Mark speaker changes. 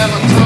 Speaker 1: never